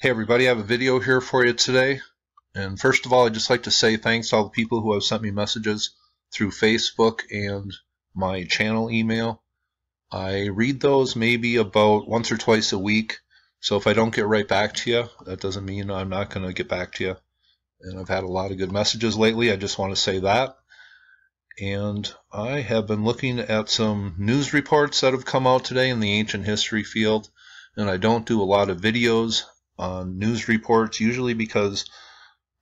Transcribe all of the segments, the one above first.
Hey everybody, I have a video here for you today. And first of all, I'd just like to say thanks to all the people who have sent me messages through Facebook and my channel email. I read those maybe about once or twice a week. So if I don't get right back to you, that doesn't mean I'm not going to get back to you. And I've had a lot of good messages lately. I just want to say that. And I have been looking at some news reports that have come out today in the ancient history field. And I don't do a lot of videos on news reports, usually because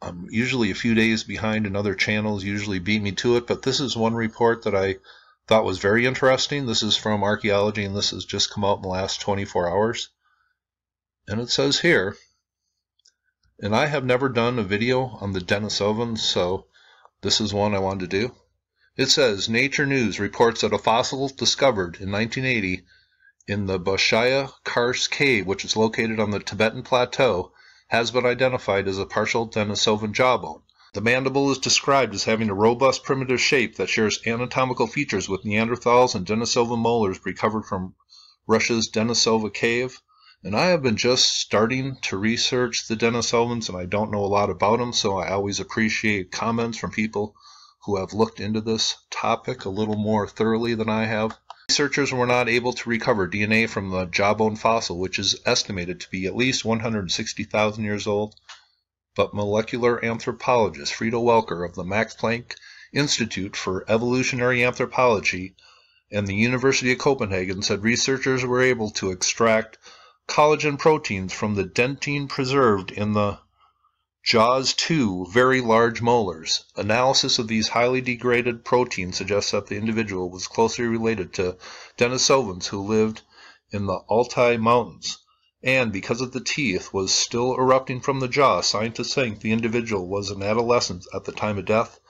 I'm usually a few days behind and other channels usually beat me to it. But this is one report that I thought was very interesting. This is from archaeology, and this has just come out in the last 24 hours. And it says here, and I have never done a video on the Denisovans, so this is one I wanted to do. It says Nature News reports that a fossil discovered in 1980 in the Baishiya Karst cave, which is located on the Tibetan Plateau, has been identified as a partial Denisovan jawbone. The mandible is described as having a robust primitive shape that shares anatomical features with Neanderthals and Denisovan molars recovered from Russia's Denisova cave. And I have been just starting to research the Denisovans, and I don't know a lot about them, so I always appreciate comments from people who have looked into this topic a little more thoroughly than I have. Researchers were not able to recover DNA from the jawbone fossil, which is estimated to be at least 160,000 years old, but molecular anthropologist Frido Welker of the Max Planck Institute for Evolutionary Anthropology and the University of Copenhagen said researchers were able to extract collagen proteins from the dentine preserved in the Jaws 2 very large molars. Analysis of these highly degraded proteins suggests that the individual was closely related to Denisovans who lived in the Altai Mountains, and because of the teeth was still erupting from the jaw, scientists think the individual was an adolescent at the time of death.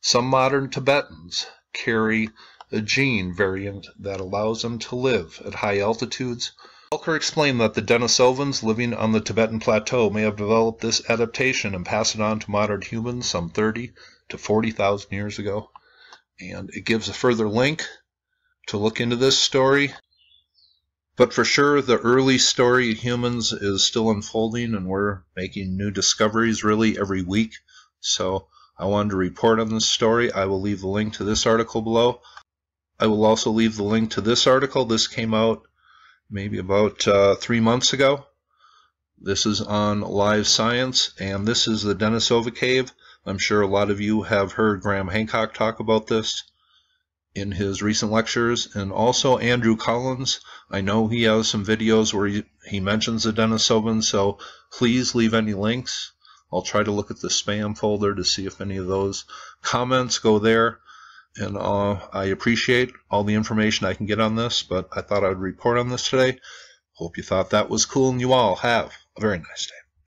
Some modern Tibetans carry a gene variant that allows them to live at high altitudes Welker explained that the Denisovans living on the Tibetan Plateau may have developed this adaptation and passed it on to modern humans some 30 to 40,000 years ago. And it gives a further link to look into this story. But for sure, the early story of humans is still unfolding, and we're making new discoveries really every week. So I wanted to report on this story. I will leave the link to this article below. I will also leave the link to this article. This came out maybe about uh, three months ago. This is on Live Science, and this is the Denisova Cave. I'm sure a lot of you have heard Graham Hancock talk about this in his recent lectures, and also Andrew Collins. I know he has some videos where he, he mentions the Denisovan, so please leave any links. I'll try to look at the spam folder to see if any of those comments go there and uh, I appreciate all the information I can get on this, but I thought I would report on this today. Hope you thought that was cool, and you all have a very nice day.